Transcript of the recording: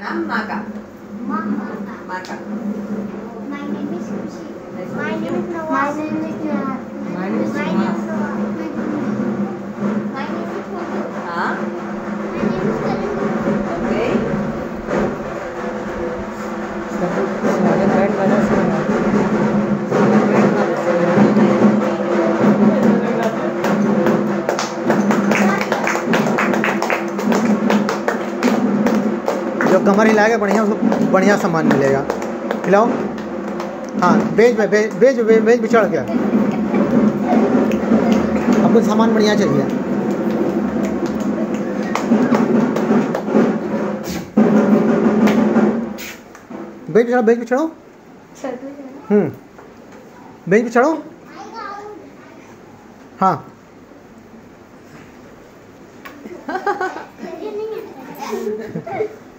Maga. Maga. Maga. My name is Kushi. My name is Nawaz. My name is जो कमर हिलाएगा बढ़िया उसको बढ़िया सामान मिलेगा। हिलाओ। हाँ बेच पे बेच बेच बेच चढ़ गया। आपको सामान बढ़िया चाहिए। बेच चढ़ो बेच चढ़ो हम्म। बेच नहीं है।